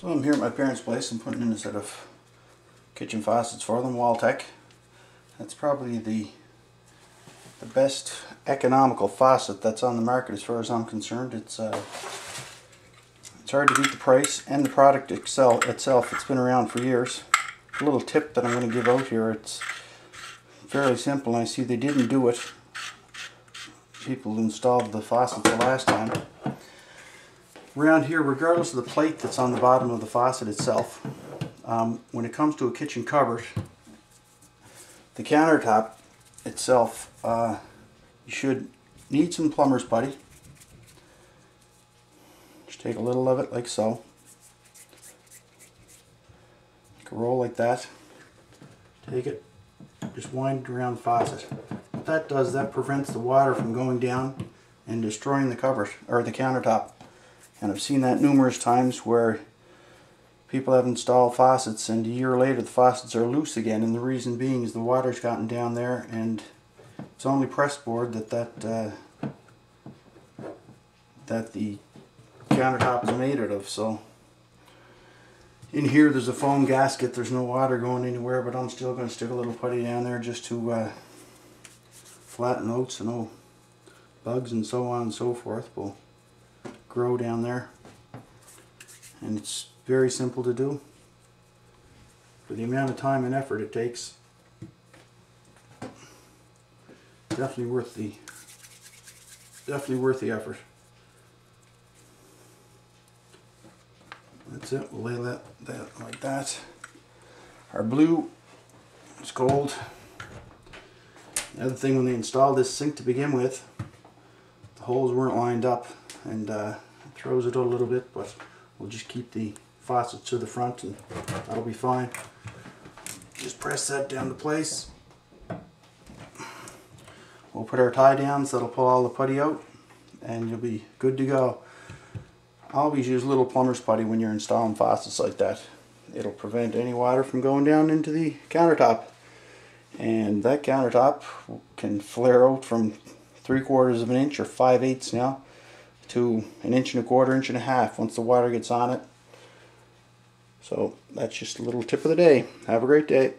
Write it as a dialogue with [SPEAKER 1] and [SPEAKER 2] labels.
[SPEAKER 1] So I'm here at my parents' place. I'm putting in a set of kitchen faucets for them, Waltec. That's probably the the best economical faucet that's on the market as far as I'm concerned. It's uh, it's hard to beat the price and the product itself. Itself, it's been around for years. A little tip that I'm going to give out here. It's fairly simple. I see they didn't do it. People installed the faucets the last time around here, regardless of the plate that's on the bottom of the faucet itself, um, when it comes to a kitchen cupboard, the countertop itself, uh, you should need some plumber's putty. Just take a little of it like so. Make a roll like that. Take it, just wind it around the faucet. What that does, that prevents the water from going down and destroying the cupboard, or the countertop. And I've seen that numerous times where people have installed faucets and a year later the faucets are loose again. And the reason being is the water's gotten down there and it's only pressboard that that uh, that the countertop is made out of. So in here there's a foam gasket. There's no water going anywhere but I'm still going to stick a little putty down there just to uh, flatten out so no bugs and so on and so forth. Will grow down there. And it's very simple to do. For the amount of time and effort it takes definitely worth the definitely worth the effort. That's it. We'll lay that, that like that. Our blue is gold. The other thing when they installed this sink to begin with the holes weren't lined up and uh, throws it a little bit, but we'll just keep the faucet to the front and that'll be fine. Just press that down to place. We'll put our tie downs that'll pull all the putty out and you'll be good to go. I Always use little plumber's putty when you're installing faucets like that. It'll prevent any water from going down into the countertop. And that countertop can flare out from three quarters of an inch or five eighths now to an inch and a quarter, inch and a half once the water gets on it. So that's just a little tip of the day. Have a great day.